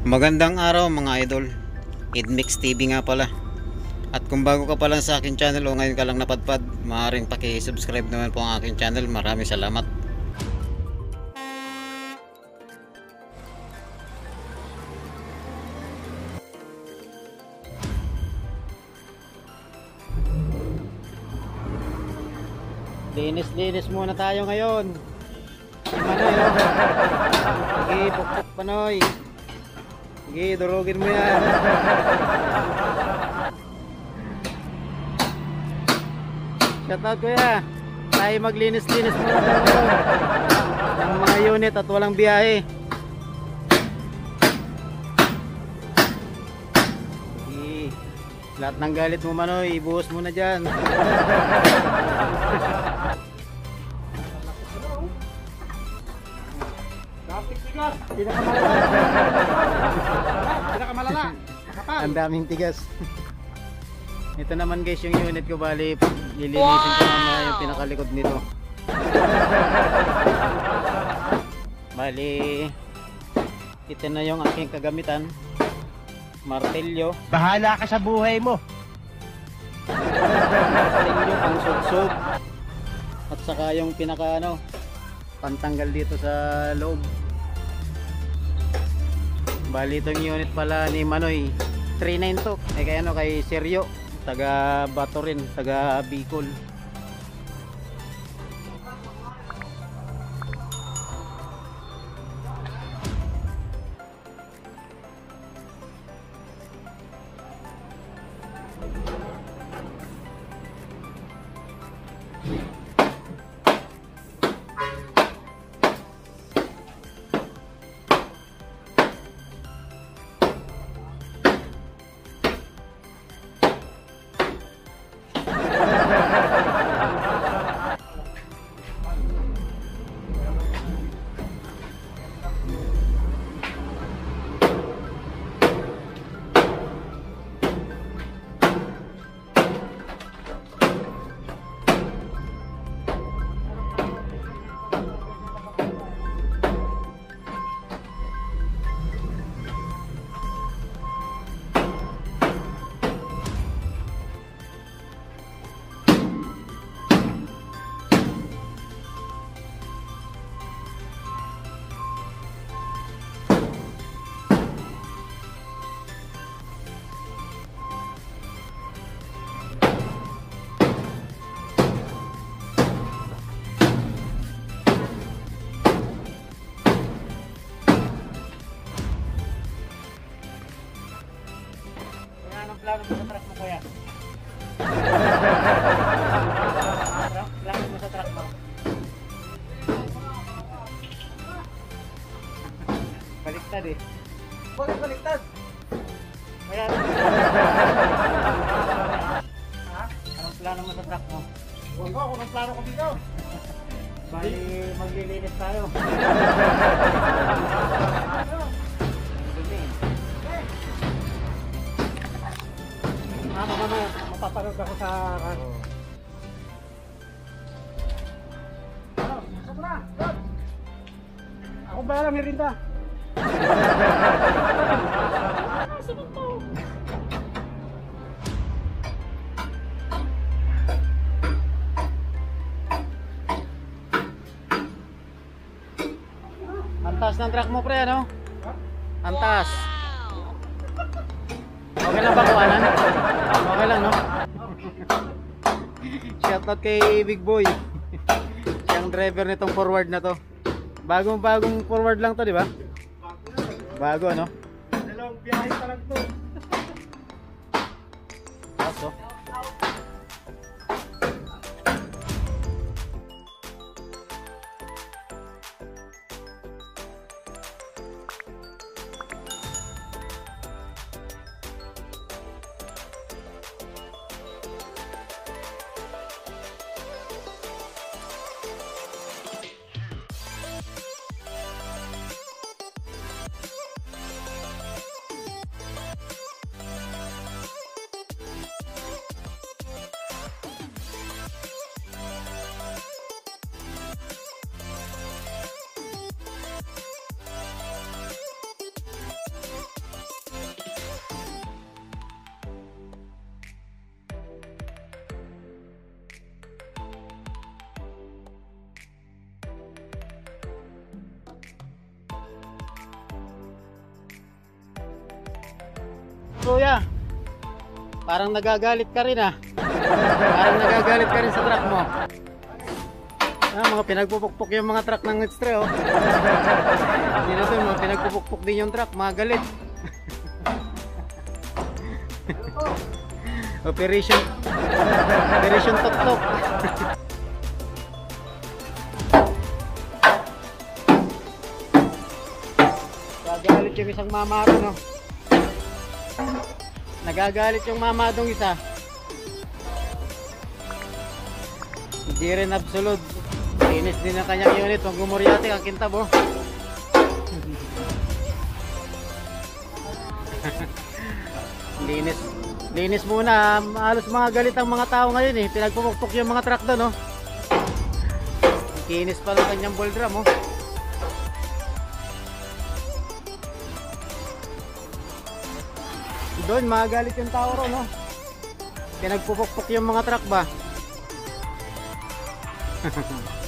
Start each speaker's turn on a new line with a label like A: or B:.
A: Magandang araw mga idol. Idmix TV nga pala. At kung bago ka pa lang sa akin channel o ngayon ka lang napadpad, maaaring paki-subscribe naman po ang aking channel. Maraming salamat. Linis-linis muna tayo ngayon. Manoy, oh. Sige, pukpuk panoy. Sige, durugin mo yan. Shout out kuya. Tayo maglinis-linis muna tayo. Ng mga unit at walang biyahe. Sige. Lahat ng galit mo manoy, ibuhos mo na dyan.
B: Pinakamalala.
A: Ang daming tigas. Ito naman guys yung unit ko bali lilinisin ko mamaya yung pinakalikod nito. bali ito na yung aking kagamitan. Martilyo,
B: Bahala ka sa buhay mo.
A: martilyo pang sugsug. At saka yung pinaka ano pantanggal dito sa loob. Bali itong unit pala ni Manoy 39 to. Eh kaya ano kay Seryo, taga Bato rin, taga Bicol. Kaya Baliktad eh.
B: Bakit baliktad?
A: Kaya ha? Anong plano mo sa truck mo?
B: Huwag ko, ang plano ko dito.
A: Bali maglilinis tayo.
B: Ah, mamaya, mapapanood ako sa... Ano, Dad. Ako ba alam merinda?
A: Antas ng truck mo pre ano? Antas. Okay lang ba kuwanan? Okay lang no? Shoutout kay Big Boy. Siyang driver nitong forward na to. Bagong bagong forward lang to, di ba? Bago ano?
B: Dalawang biyahe pa lang to.
A: Tapos oh. Kuya, parang nagagalit ka rin ah. Parang nagagalit ka rin sa truck mo. Ah, mga pinagpupukpok yung mga truck ng Netstre oh. Hindi na to, mga pinagpupukpok din yung truck, mga galit. Operation Operation Tok Tok. Nagagalit yung isang mamaro no. Nagagalit yung mamadong isa. Hindi rin absolute. Linis din ang kanyang unit. Pag gumuryate ang kintab oh. Linis. Linis muna. Halos mga galit ang mga tao ngayon eh. Pinagpupukpok yung mga truck doon oh. Kinis pa lang kanyang ball drum oh. Doon, magalit yung tao ro, no? Pinagpupukpok yung mga truck ba?